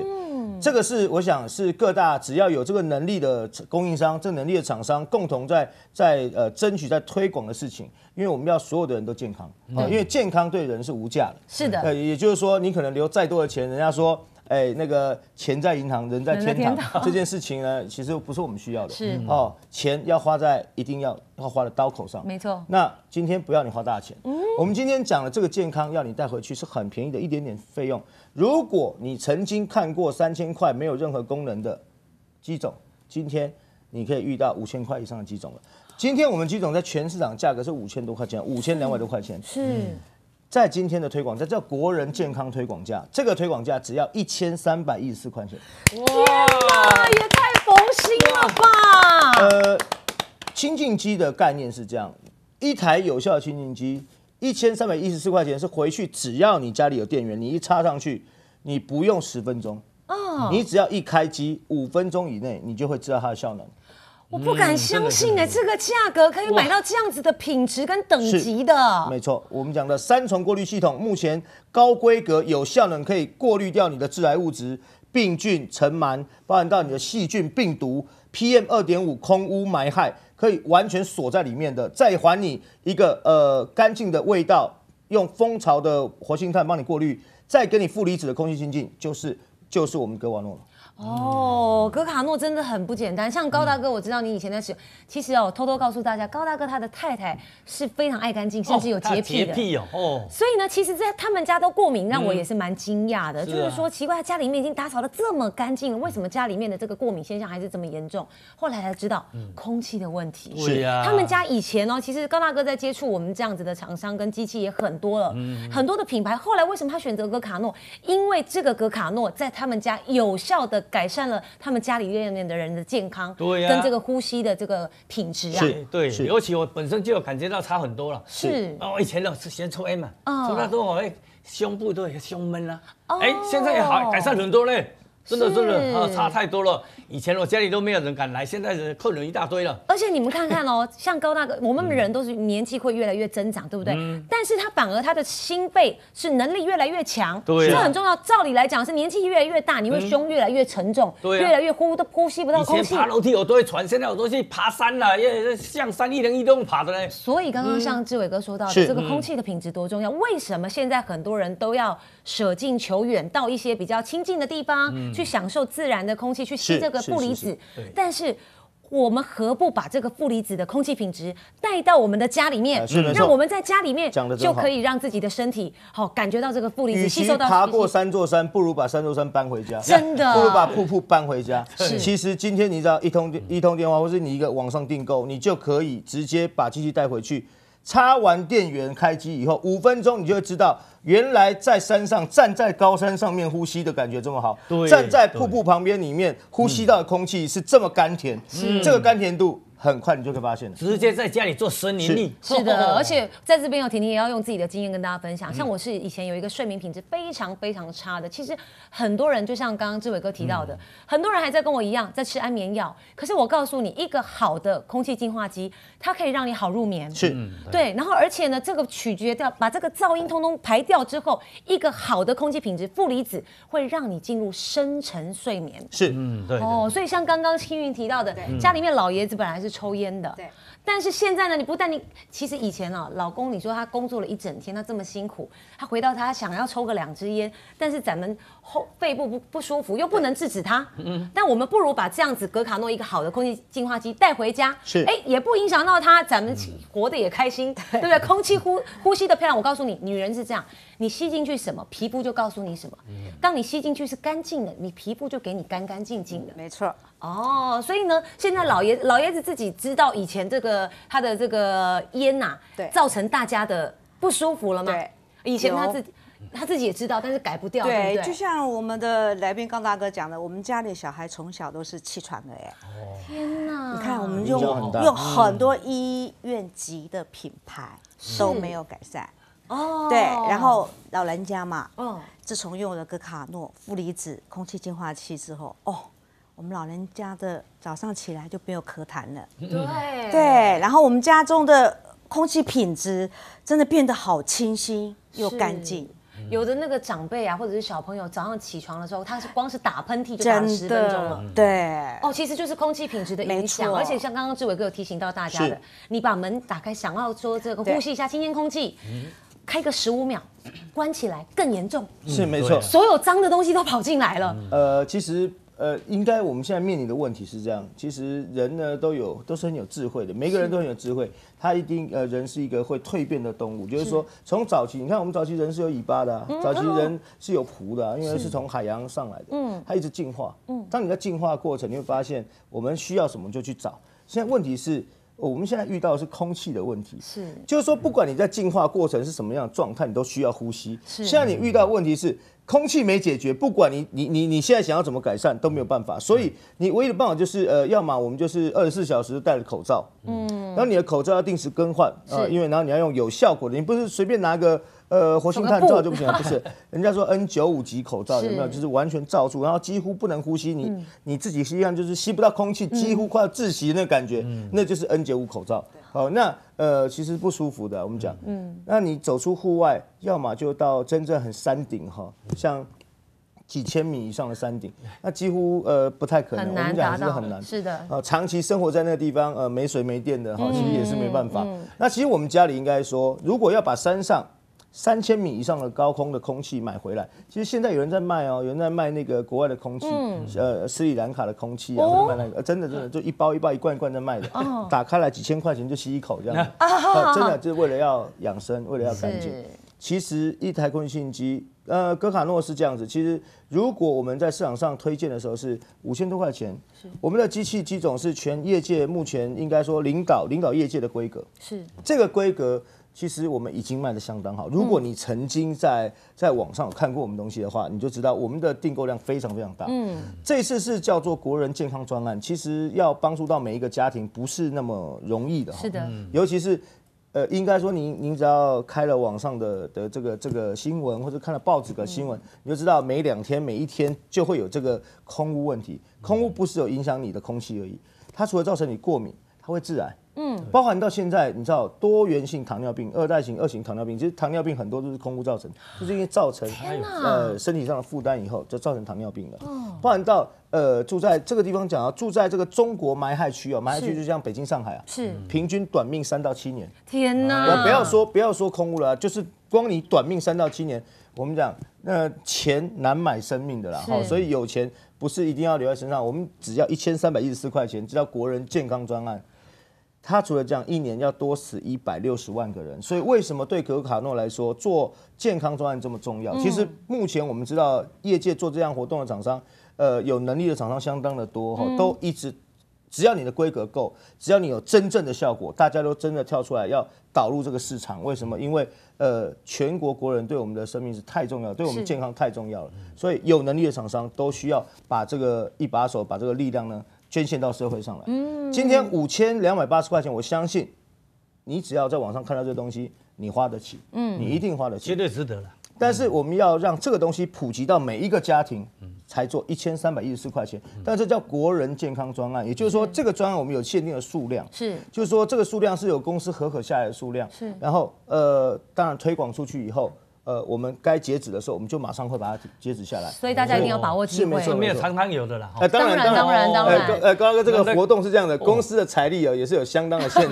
这个是我想是各大只要有这个能力的供应商、这能力的厂商共同在在呃争取在推广的事情，因为我们要所有的人都健康，啊因为健康对人是无价的。是的，呃，也就是说，你可能留再多的钱，人家说，哎，那个钱在银行，人在天堂，这件事情呢，其实不是我们需要的。是哦，钱要花在一定要要花的刀口上。没错那今天不要你花大钱，嗯我们今天讲的这个健康要你带回去是很便宜的一点点费用。如果你曾经看过三千块没有任何功能的机种，今天你可以遇到五千块以上的机种了。今天我们机种在全市场价格是五千多块钱，五千两百多块钱。是在今天的推广价叫国人健康推广价，这个推广价只要一千三百一十四块钱。哇，也太佛心了吧！呃，清净机的概念是这样，一台有效的清净机，一千三百一十四块钱是回去，只要你家里有电源，你一插上去，你不用十分钟，哦，你只要一开机，五分钟以内，你就会知道它的效能。我不敢相信哎，这个价格可以买到这样子的品质跟等级的，没错，我们讲的三重过滤系统，目前高规格、有效能，可以过滤掉你的致癌物质、病菌、尘螨，包含到你的细菌、病毒、PM 二点五空污霾害，可以完全锁在里面的，再还你一个呃干净的味道，用蜂巢的活性炭帮你过滤，再给你负离子的空气清净，就是就是我们格瓦诺了。哦，格卡诺真的很不简单。像高大哥，我知道你以前在使用，其实哦，偷偷告诉大家，高大哥他的太太是非常爱干净，甚至有洁癖的。洁癖哦，哦，所以呢，其实，在他们家都过敏，让我也是蛮惊讶的。就是说，奇怪，他家里面已经打扫的这么干净了，为什么家里面的这个过敏现象还是这么严重？后来才知道，空气的问题。是啊他们家以前哦，其实高大哥在接触我们这样子的厂商跟机器也很多了，很多的品牌。后来为什么他选择格卡诺？因为这个格卡诺在他们家有效的改善了他们家里面的人的健康，对呀。跟这个呼吸的这个品质啊。是对，是。尤其我本身就有感觉到差很多了。是。哦，我以前呢是先抽烟嘛，哦。抽到之后我会胸部都有胸闷啊，哦。哎，现在也好改善很多嘞，真的真的啊差太多了。以前我家里都没有人敢来，现在人客人一大堆了。而且你们看看哦，像高大哥，我们人都是年纪会越来越增长，对不对？嗯但是他反而他的心肺是能力越来越强，对啊这很重要。照理来讲，是年纪越来越大，你会胸越来越沉重，对啊越来越呼都呼吸不到空气。前爬楼梯我都会喘，现在我都去爬山了，也像山一零一都用爬的嘞。所以刚刚像志伟哥说到的，是这个空气的品质多重要？为什么现在很多人都要舍近求远，到一些比较亲近的地方、去享受自然的空气，去吸这个负离子？但是。我们何不把这个负离子的空气品质带到我们的家里面让我们在家里面就可以让自己的身体好感觉到这个负离子吸收到爬过三座山，不如把三座山搬回家。真的不如把瀑布搬回家。是其实今天你知道一通一通电话，或是你一个网上订购，你就可以直接把机器带回去。插完电源开机以后，五分钟你就会知道，原来在山上站在高山上面呼吸的感觉这么好，对站在瀑布旁边里面呼吸到的空气是这么甘甜，这个甘甜度很快你就可以发现了。直接在家里做森林力。是的，而且在这边有婷婷也要用自己的经验跟大家分享。像我是以前有一个睡眠品质非常非常差的，其实很多人就像刚刚志伟哥提到的，很多人还在跟我一样在吃安眠药。可是我告诉你，一个好的空气净化机，它可以让你好入眠。是，对，然后而且呢，这个取决掉把这个噪音通通排掉之后，一个好的空气品质，负离子会让你进入深层睡眠。是，嗯，对。哦，所以像刚刚青云提到的，家里面老爷子本来是抽烟的，对。但是现在呢，你不但你，其实以前啊，老公你说他工作了一整天，他这么辛苦，他回到他想要抽个两支烟，但是咱们后肺部不不舒服，又不能制止它。嗯，但我们不如把这样子格卡诺一个好的空气净化机带回家，是哎，也不影响到他，咱们活得也开心，对不对？空气呼呼吸的漂亮，我告诉你，女人是这样，你吸进去什么，皮肤就告诉你什么。当你吸进去是干净的，你皮肤就给你干干净净的。没错，哦，所以呢，现在老爷老爷子自己知道以前这个他的这个烟呐、对造成大家的不舒服了吗？对，以前他自己他自己也知道，但是改不掉，对对，对？就像我们的来宾高大哥讲的，我们家里小孩从小都是气喘的哎，天哪，你看我们用很用很多医院级的品牌，都没有改善。哦，对，然后老人家嘛，嗯，自从用了格卡诺负离子空气净化器之后，哦，我们老人家的早上起来就没有咳痰了。对对，然后我们家中的空气品质真的变得好清新又干净，有的那个长辈啊，或者是小朋友，早上起床的时候，他是光是打喷嚏就打了十分钟了的。对。哦，其实就是空气品质的影没响，而且像刚刚志伟哥有提醒到大家的，你把门打开，想要说这个呼吸一下新鲜空气，开个十五秒，关起来更严重，是没错。所有脏的东西都跑进来了。呃，其实呃，应该我们现在面临的问题是这样，其实人呢都有都是很有智慧的，每个人都很有智慧。他一定呃，人是一个会蜕变的动物，就是说从早期，你看我们早期人是有尾巴的、啊，早期人是有蹼的、啊，因为是从海洋上来的，嗯，它一直进化，嗯，当你在进化过程，你会发现我们需要什么就去找。现在问题是。我们现在遇到的是空气的问题，是就是说，不管你在进化过程是什么样的状态，你都需要呼吸。是现在你遇到的问题是空气没解决，不管你你你你现在想要怎么改善都没有办法，所以你唯一的办法就是呃，要么我们就是二十四小时戴着口罩，嗯，然后你的口罩要定时更换，呃，因为然后你要用有效果的，你不是随便拿个。呃，活性炭罩就不行了，不是？人家说 N 九五级口罩有没有？就是完全罩住，然后几乎不能呼吸，你你自己实际上就是吸不到空气，几乎快要窒息那感觉，那就是 N 九五口罩。好，那呃其实不舒服的，我们讲，嗯，那你走出户外，要么就到真正很山顶哈，像几千米以上的山顶，那几乎呃不太可能，我们讲是很难。是的，呃，长期生活在那个地方，呃，没水没电的哈，其实也是没办法。那其实我们家里应该说，如果要把山上三千米以上的高空的空气买回来，其实现在有人在卖哦，有人在卖那个国外的空气，呃，斯里兰卡的空气啊，卖那个，呃真的真的就一包一包一罐一罐在卖的，打开来几千块钱就吸一口这样。真的 就是为了要养生，为了要干净。其实一台空气清新机，呃，格卡诺是这样子。其实如果我们在市场上推荐的时候是五千多块钱，我们的机器机种是全业界目前应该说领导领导业界的规格。是。这个规格其实我们已经卖的相当好。如果你曾经在在网上有看过我们东西的话，你就知道我们的订购量非常非常大。嗯，这次是叫做国人健康专案，其实要帮助到每一个家庭不是那么容易的哈。是的，尤其是呃，应该说您您只要开了网上的的这个这个新闻，或者看了报纸的新闻，你就知道每两天每一天就会有这个空污问题。空污不是有影响你的空气而已，它除了造成你过敏，它会致癌。嗯，包含到现在，你知道多元性糖尿病、二代型、二型糖尿病，其实糖尿病很多都是空污造成，就是因为造成呃身体上的负担以后，就造成糖尿病了。包含到呃住在这个地方讲啊，住在这个中国埋害区哦，埋害区就像北京、上海啊，是，平均短命三到七年。天哪！我，不要说不要说空污了啊，就是光你短命三到七年，我们讲那钱难买生命的啦，是哈，所以有钱不是一定要留在身上，我们只要一千三百一十四块钱，这叫国人健康专案。他除了这样，一年要多死一百六十万个人，所以为什么对可卡诺来说做健康专案这么重要？其实目前我们知道，业界做这样活动的厂商，呃，有能力的厂商相当的多哈，都一直只要你的规格够，只要你有真正的效果，大家都真的跳出来要导入这个市场。为什么？因为呃，全国国人对我们的生命是太重要，对我们健康太重要了，所以有能力的厂商都需要把这个一把手，把这个力量呢捐献到社会上来。嗯今天五千两百八十块钱，我相信你只要在网上看到这个东西，你花得起，嗯，你一定花得起绝。对值得了。但是我们要让这个东西普及到每一个家庭，才做一千三百一十四块钱。但这叫国人健康专案，也就是说，这个专案我们有限定的数量，是就是说这个数量是有公司核可下来的数量。是然后呃，当然推广出去以后，呃，我们该截止的时候，我们就马上会把它截止下来。所以大家一定要把握机会是没错。没有常常有的啦。呃，当然，当然当然呃高哥，这个活动是这样的，公司的财力啊也是有相当的限制，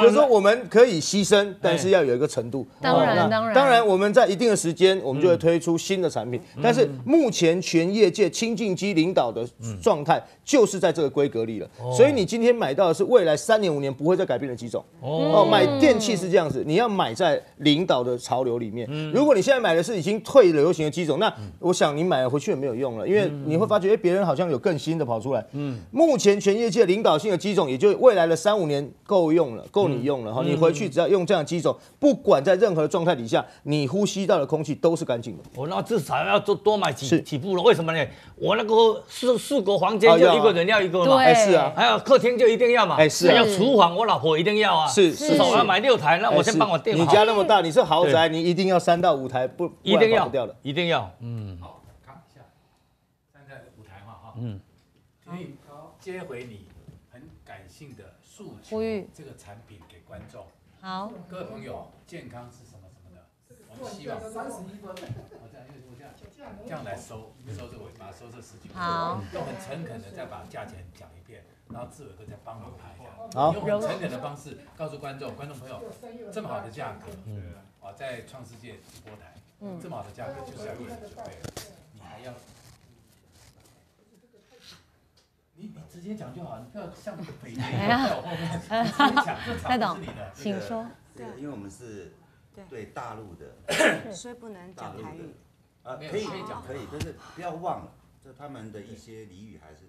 就是说我们可以牺牲，但是要有一个程度。当然当然当然，我们在一定的时间，我们就会推出新的产品。但是目前全业界清净机领导的状态就是在这个规格里了，所以你今天买到的是未来三年五年不会再改变的几种。哦，买电器是这样子，你要买在领导的潮流里面。如如果你现在买的是已经退流行的机种，那我想你买了回去也没有用了，因为你会发觉，哎，别人好像有更新的跑出来。嗯，目前全业界领导性的机种，也就未来的三五年够用了，够你用了哈。你回去只要用这样的机种，不管在任何的状态底下，你呼吸到的空气都是干净的。我那至少要多多买几几部了，为什么呢？我那个四四个房间就一个人要一个嘛，哎，是啊，还有客厅就一定要嘛，哎是啊。还有厨房，我老婆一定要啊，是至少我要买六台，那我先帮我订好，你家那么大，你是豪宅，你一定要三到五台，不一定要掉的。一定要，嗯，好，看一下，站在舞台嘛哈，嗯，所以接回你很感性的诉求呼吁，这个产品给观众，好，各位朋友，健康是什么什么的，我们希望三十一分，我这样，因为我这样这样来收收这尾巴，收这十几块，好，用很诚恳的再把价钱讲一遍，然后志伟哥再帮忙拍一下，好。用很诚恳的方式告诉观众，观众朋友，这么好的价格，啊，在创世界直播台，这么好的价格就是要为你准备，你还要。你你直接讲就好，你不要像个北哎呀在我后面，你直接讲，这蔡董场是你的。请说。对因为我们是对对大陆的所以不能讲台语。，啊，可以可以讲可以，但是不要忘了，就他们的一些俚语还是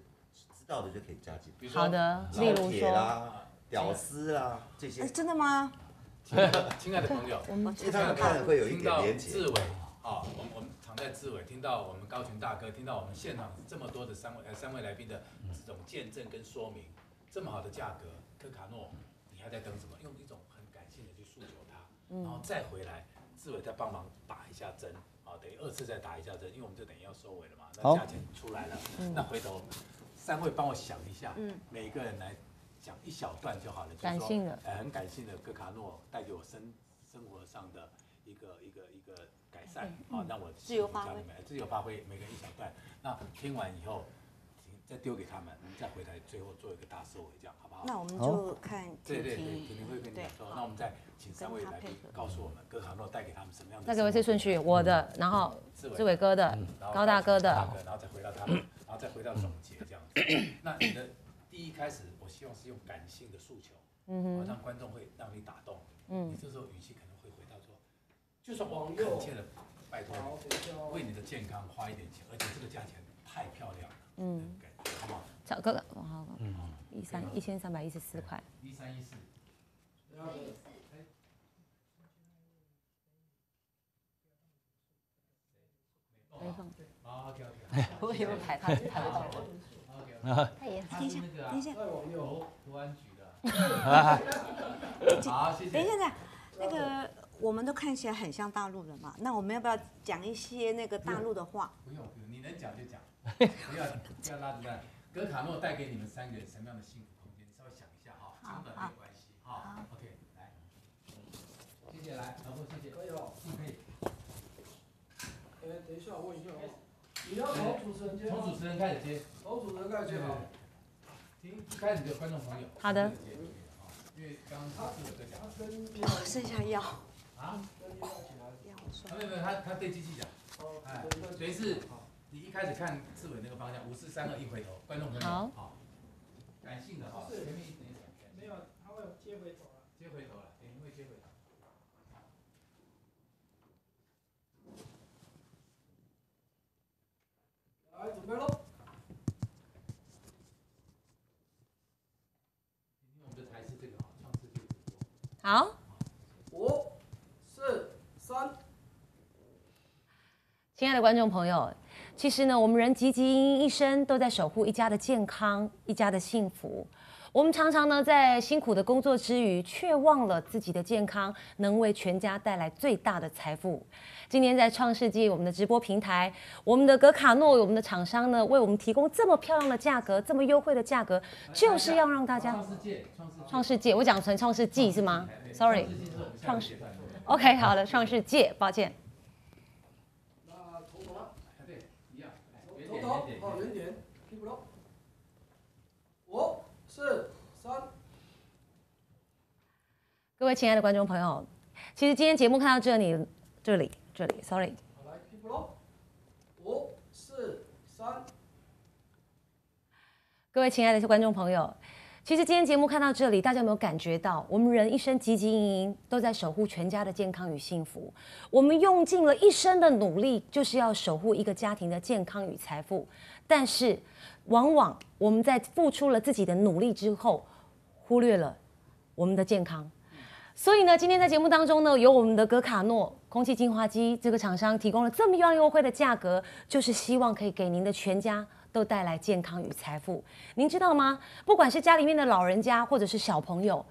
知道的就可以加进。比如说好的，例如说，啦、屌丝啦这哎，些，真的吗？亲爱的亲爱的朋友，我因为他们看了会有一听到点连结。志伟啊，我们我们常在志伟听到我们高群大哥，听到我们现场这么多的三位呃三位来宾的这种见证跟说明，这么好的价格，科卡诺，你还在等什么？用一种很感性的去诉求他，然后再回来，志伟再帮忙打一下针，啊，等于二次再打一下针，因为我们就等于要收尾了嘛，那价钱出来了，那回头三位帮我想一下，嗯每个人来讲一小段就好了，就是说感性的呃，很感性的哥卡诺带给我生生活上的一个一个一个改善啊，让我自由发挥家里面自由发挥，每个人一小段。那听完以后，再丢给他们，我们再回来最后做一个大收尾，这样好不好？那我们就看婷对对对，婷肯定会跟你说，那我们再请三位来宾告诉我们哥卡诺带给他们什么样的。那给我一次顺序，我的，然后志伟哥的，然后高大哥的，然后再回到他们，然后再回到总结这样子。那你的第一开始，我希望是用感性的诉求，嗯让观众会让你打动，嗯，你这时候语气可能会回到说，就算我恳切的拜托。为你的健康花一点钱，而且这个价钱太漂亮了，嗯，感觉好不好？小哥哥，哇好，一三一千三百一十四块，一三一四，没放。好，OK OK，我以为排他排不到我。个啊等一下再往右，国国安局的，好，谢谢。等一下，等一下，那个我们都看起来很像大陆人嘛，那我们要不要讲一些那个大陆的话？不用不用，你能讲就讲，不要不要拉着蛋。格卡诺带给你们三个人什么样的幸福空间？你稍微想一下哈，长短没有关系哈。OK，来，谢谢，来，老婆谢谢，可以哦。嗯可以。哎，等一下，我问一下哦。你要从主持人接？从主持人开始接，从主持人开始接好。听开始你的观众朋友。好的因为刚刚是有在讲他跟哦，剩下药，啊，跟你要起来。药我说啊没有没有，他他对机器讲，哦，哎等一下等于是你一开始看志伟那个方向，五四三二一回头，观众朋友好好，感性的哈，前面一点点没有，他会接回头了。接回头了，等一会接回头。来，准备喽。好，五、四、三。亲爱的观众朋友，其实呢，我们人汲汲营营一生都在守护一家的健康，一家的幸福。我们常常呢，在辛苦的工作之余，却忘了自己的健康能为全家带来最大的财富。今天在创世纪我们的直播平台，我们的格卡诺，我们的厂商呢，为我们提供这么漂亮的价格，这么优惠的价格，就是要让大家创世界，创世界，创世界，我讲成创世纪是吗？Sorry，创世。OK，好的，创世界，抱歉。那从头了，哎对，一样，头，点圆点好，圆点，屁股喽。五、四、三。各位亲爱的观众朋友，其实今天节目看到这里，这里，这里，sorry，来，屁股喽。五、四、三。各位亲爱的观众朋友，其实今天节目看到这里，大家有没有感觉到，我们人一生汲汲营营，都在守护全家的健康与幸福。我们用尽了一生的努力，就是要守护一个家庭的健康与财富。但是，往往我们在付出了自己的努力之后，忽略了我们的健康。所以呢，今天在节目当中呢，有我们的格卡诺空气净化机这个厂商提供了这么样优惠的价格，就是希望可以给您的全家都带来健康与财富。您知道吗？不管是家里面的老人家，或者是小朋友，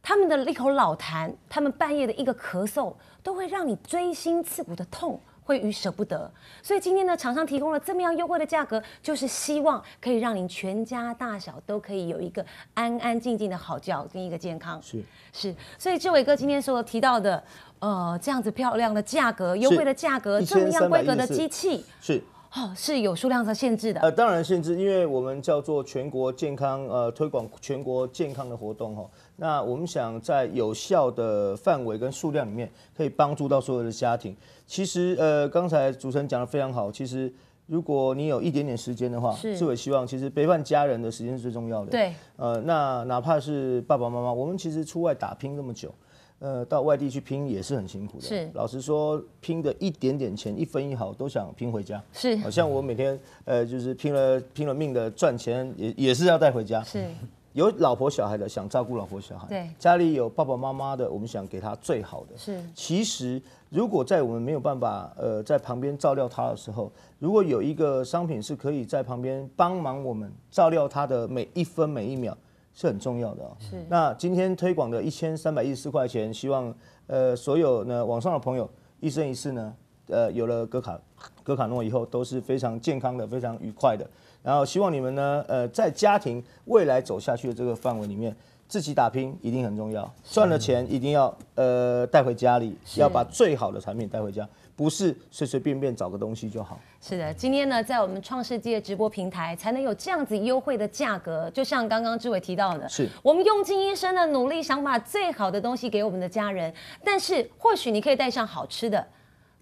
他们的一口老痰，他们半夜的一个咳嗽，都会让你锥心刺骨的痛。会与舍不得，所以今天呢，厂商提供了这么样优惠的价格，就是希望可以让您全家大小都可以有一个安安静静的好觉跟一个健康。是是，所以志伟哥今天所提到的，呃，这样子漂亮的价格、优惠的价格，这么样规格的机器，是哦，是有数量的限制的。呃，当然限制，因为我们叫做全国健康呃推广全国健康的活动哈。那我们想在有效的范围跟数量里面，可以帮助到所有的家庭。其实呃，刚才主持人讲的非常好。其实如果你有一点点时间的话，志伟希望其实陪伴家人的时间是最重要的。对。呃，那哪怕是爸爸妈妈，我们其实出外打拼这么久，呃，到外地去拼也是很辛苦的。是。老实说，拼的一点点钱，一分一毫都想拼回家。是。好像我每天呃，就是拼了拼了命的赚钱，也也是要带回家。是。有老婆小孩的，想照顾老婆小孩；对，家里有爸爸妈妈的，我们想给他最好的。是，其实如果在我们没有办法呃在旁边照料他的时候，如果有一个商品是可以在旁边帮忙我们照料他的每一分每一秒，是很重要的哦。是。那今天推广的一千三百一十四块钱，希望呃所有呢网上的朋友一生一世呢，呃有了格卡格卡诺以后都是非常健康的，非常愉快的。然后希望你们呢，呃，在家庭未来走下去的这个范围里面，自己打拼一定很重要，赚了钱一定要呃带回家里，要把最好的产品带回家，不是随随便便找个东西就好。是的，今天呢，在我们创世界直播平台才能有这样子优惠的价格，就像刚刚志伟提到的，是我们用尽一生的努力，想把最好的东西给我们的家人，但是或许你可以带上好吃的，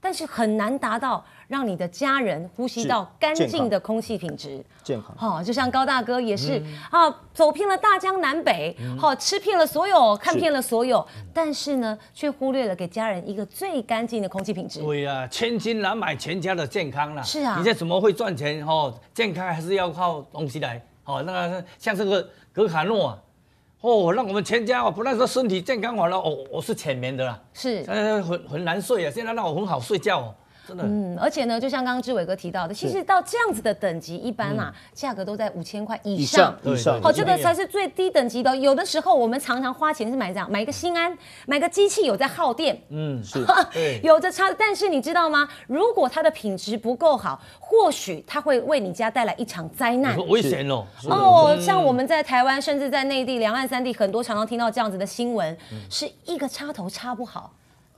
但是很难达到。让你的家人呼吸到干净的空气品质，健康。好，就像高大哥也是啊，走遍了大江南北，好吃遍了所有，看遍了所有，但是呢，却忽略了给家人一个最干净的空气品质。对呀，千金难买全家的健康啦。是啊，你这怎么会赚钱？哦，健康还是要靠东西来。哦，那个像这个格卡诺啊，哦，让我们全家哦，不但说身体健康好了，哦，我是浅眠的啦。是，呃，很很难睡啊，现在让我很好睡觉。哦。嗯，而且呢，就像刚刚志伟哥提到的，其实到这样子的等级，一般啊，价格都在五千块以上。以上，好，这个才是最低等级的。有的时候我们常常花钱是买这样，买一个心安，买个机器有在耗电。嗯，是，有着差。但是你知道吗？如果它的品质不够好，或许它会为你家带来一场灾难，危险哦。哦，像我们在台湾，甚至在内地、两岸三地，很多常常听到这样子的新闻，是一个插头插不好。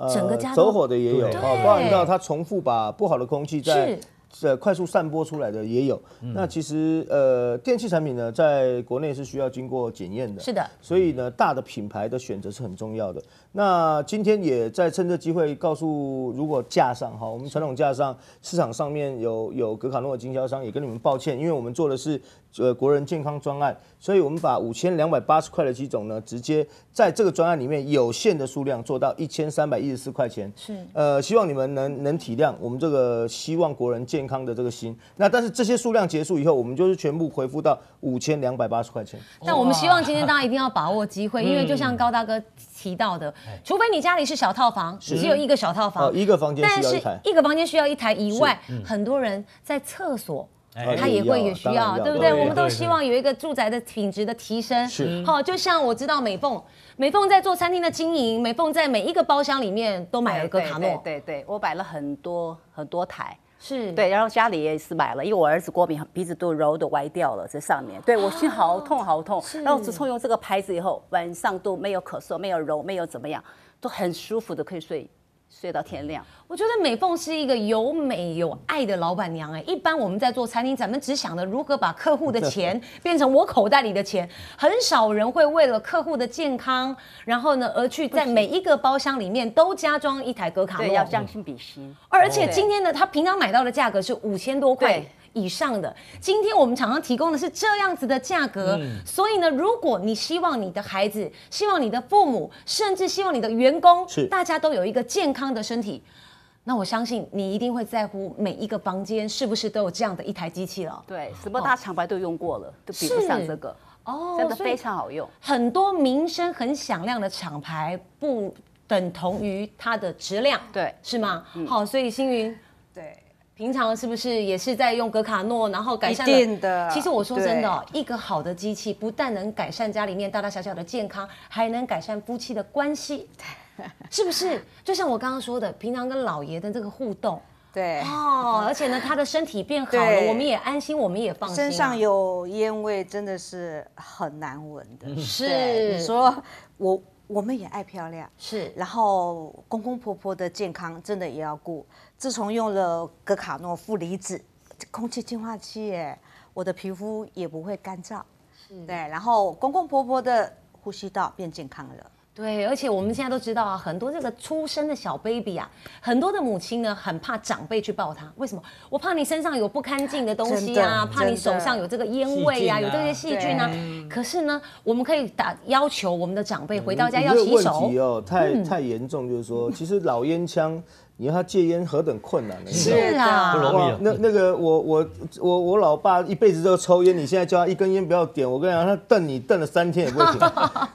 整个家走火的也有，啊，包含到它重复把不好的空气在。呃快速散播出来的也有。那其实呃，电器产品呢，在国内是需要经过检验的。是的。所以呢，大的品牌的选择是很重要的。那今天也在趁这机会告诉，如果架上哈，我们传统架上市场上面有有格卡诺的经销商，也跟你们抱歉，因为我们做的是呃国人健康专案，所以我们把五千两百八十块的机种呢，直接在这个专案里面有限的数量做到一千三百一十四块钱。是。呃，希望你们能能体谅我们这个希望国人健。健康的这个心，那但是这些数量结束以后，我们就是全部回复到五千两百八十块钱。但我们希望今天大家一定要把握机会，因为就像高大哥提到的，除非你家里是小套房，只有一个小套房，一个房间但是一台，一个房间需要一台以外，很多人在厕所。他也会也需要，对不对？我们都希望有一个住宅的品质的提升。是，好，就像我知道美凤，美凤在做餐厅的经营，美凤在每一个包厢里面都买了个卡诺，对对，我摆了很多很多台。是对，然后家里也是买了，因为我儿子过敏，鼻子都揉的歪掉了，这上面。对我心好痛好痛。然后自从用这个牌子以后，晚上都没有咳嗽，没有揉，没有怎么样，都很舒服的可以睡。睡到天亮，我觉得美凤是一个有美有爱的老板娘哎。一般我们在做餐厅，咱们只想着如何把客户的钱 变成我口袋里的钱，很少人会为了客户的健康，然后呢而去在每一个包厢里面都加装一台格卡诺。对，要将心比心。而且今天呢，他平常买到的价格是五千多块。以上的。今天我们厂商提供的是这样子的价格，所以呢，如果你希望你的孩子、希望你的父母，甚至希望你的员工是，大家都有一个健康的身体。那我相信你一定会在乎每一个房间是不是都有这样的一台机器了。对，什么大厂牌都用过了，都比不上这个，哦真的非常好用。很多名声很响亮的厂牌不等同于它的质量，对是吗？好，所以星云对，平常是不是也是在用格卡诺，然后改善了？一定的其实我说真的哦，一个好的机器不但能改善家里面大大小小的健康，还能改善夫妻的关系，是不是？就像我刚刚说的，平常跟老爷的这个互动。对，哦，而且呢，他的身体变好了，我们也安心，我们也放心啊。身上有烟味真的是很难闻的。是你说我我们也爱漂亮，是然后公公婆婆的健康真的也要顾。自从用了格卡诺负离子空气净化器，耶，我的皮肤也不会干燥。对，然后公公婆婆的呼吸道变健康了。对，而且我们现在都知道啊，很多这个出生的小 baby 啊，很多的母亲呢很怕长辈去抱他，为什么？我怕你身上有不干净的东西啊，怕你手上有这个烟味啊，啊有这些细菌啊。可是呢，我们可以打要求我们的长辈回到家要洗手题。哦，太太严重，就是说，其实老烟枪，你要他戒烟何等困难呢？是啊，不容易啊，那那个我我我我老爸一辈子都抽烟，你现在叫他一根烟不要点，我跟你讲，他瞪你瞪了三天也不会停。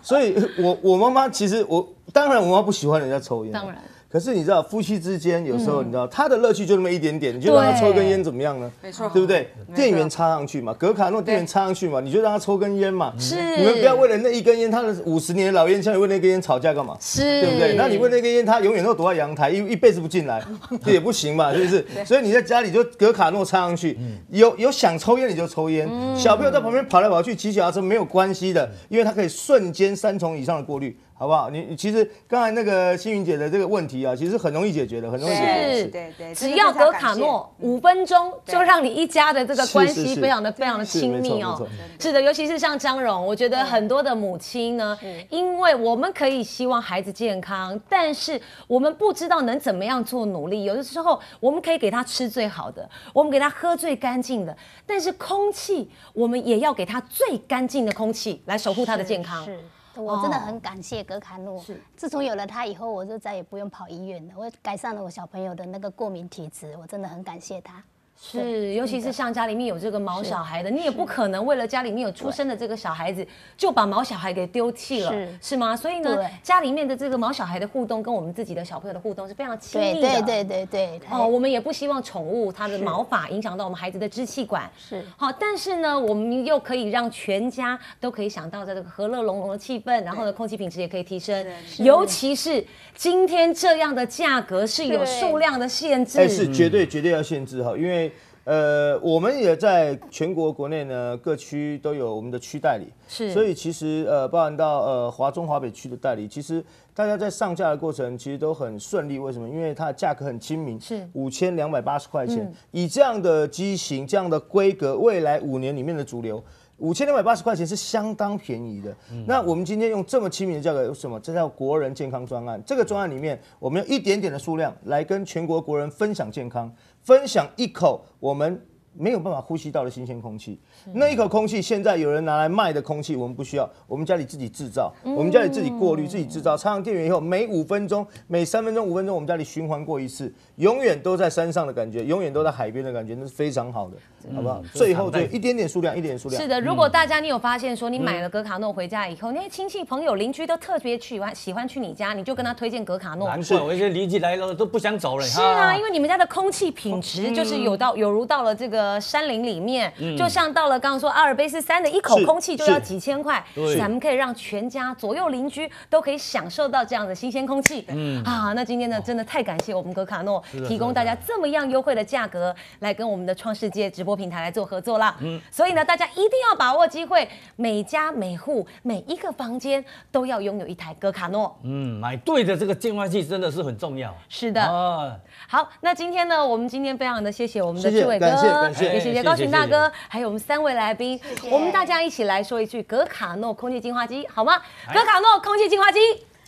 所以我我妈妈其实我当然我妈不喜欢人家抽烟，当然。可是你知道，夫妻之间有时候你知道，他的乐趣就那么一点点，你就让他抽根烟怎么样呢？没错对不对？电源插上去嘛，格卡诺电源插上去嘛，你就让他抽根烟嘛。是你们不要为了那一根烟，他的五十年的老烟枪，为那根烟吵架干嘛？是，对不对？那你为那根烟，他永远都躲在阳台，一一辈子不进来，这 也不行嘛，是不是？所以你在家里就格卡诺插上去，有有想抽烟你就抽烟，小朋友在旁边跑来跑去骑脚踏车没有关系的，因为他可以瞬间三重以上的过滤。好不好？你你其实刚才那个星云姐的这个问题啊，其实很容易解决的，很容易解决。是对对，只要格卡诺五分钟，就让你一家的这个关系非常的非常的亲密哦。是的，尤其是像张荣，我觉得很多的母亲呢，因为我们可以希望孩子健康，但是我们不知道能怎么样做努力。有的时候我们可以给他吃最好的，我们给他喝最干净的，但是空气我们也要给他最干净的空气来守护他的健康。是。我真的很感谢格卡诺。是自从有了它以后，我就再也不用跑医院了。我改善了我小朋友的那个过敏体质，我真的很感谢他。是，尤其是像家里面有这个毛小孩的，你也不可能为了家里面有出生的这个小孩子，就把毛小孩给丢弃了，是是吗？所以呢，家里面的这个毛小孩的互动跟我们自己的小朋友的互动是非常亲密的。对对对对对。哦，我们也不希望宠物它的毛发影响到我们孩子的支气管。是好，但是呢，我们又可以让全家都可以想到这个和乐融融的气氛，然后呢，空气品质也可以提升。尤其是今天这样的价格是有数量的限制。哎，是绝对绝对要限制哈，因为呃，我们也在全国国内呢各区都有我们的区代理，是所以其实呃，包含到呃华中华北区的代理，其实大家在上架的过程其实都很顺利。为什么？因为它的价格很亲民，是五千两百八十块钱，以这样的机型、这样的规格，未来五年里面的主流。五千两百八十块钱是相当便宜的。那我们今天用这么亲民的价格，有什么？这叫国人健康专案。这个专案里面，我们用一点点的数量来跟全国国人分享健康，分享一口我们没有办法呼吸到的新鲜空气。那一口空气，现在有人拿来卖的空气，我们不需要，我们家里自己制造，我们家里自己过滤、自己制造，插上电源以后，每五分钟、每三分钟、五分钟，我们家里循环过一次，永远都在山上的感觉，永远都在海边的感觉，那是非常好的，好不好？最后最后一点点数量，一点点数量。是的，如果大家你有发现说你买了格卡诺回家以后，那些亲戚朋友邻居都特别喜欢喜欢去你家，你就跟他推荐格卡诺。难怪我一些邻居来了都不想走了。是啊，因为你们家的空气品质就是有到有如到了这个山林里面，就像到了刚刚说阿尔卑斯山的一口空气就要几千块，对咱们可以让全家左右邻居都可以享受到这样的新鲜空气。嗯啊，那今天呢，真的太感谢我们格卡诺提供大家这么样优惠的价格来跟我们的创世界直播平台来做合作啦。嗯，所以呢，大家一定要把握机会，每家每户每一个房间都要拥有一台格卡诺。嗯，买对的这个净化器真的是很重要。是的。啊，好，那今天呢，我们今天非常的谢谢我们的志伟哥，感谢感谢也谢谢谢谢谢高群大哥还有我们三位来宾我们大家一起来说一句格卡诺空气净化机好吗？格卡诺空气净化机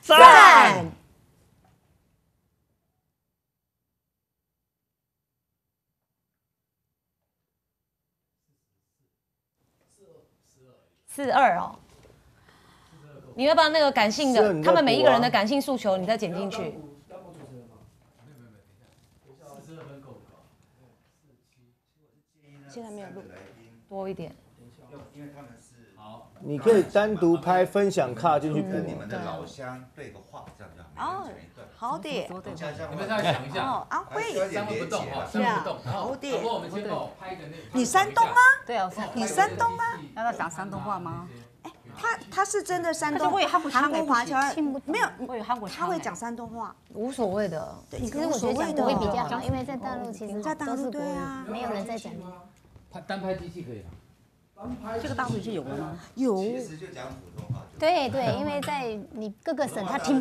赞。四二哦。你要把那个感性的？他们每一个人的感性诉求你再剪进去。现在没有录。多一点。因为他们是好，你可以单独拍分享卡进去。补跟你们的老乡对个话，这样就好。每人讲一段。好的，你们再想一下，哦，阿辉，三位不动哈，三位不动，好的不过我们先帮我拍的那，你山东吗？对啊，你山东吗？要他讲山东话吗？他他是真的山东。韩国华侨听不没有，我有韩国他会讲山东话，无所谓的，对，其实我觉得讲国语比较好，因为在大陆其实在大陆都是国对啊。语，没有人在讲。拍单拍机器可以吗。单拍这个大陆是有的吗？有其实就讲普通话。对对，因为在你各个省他听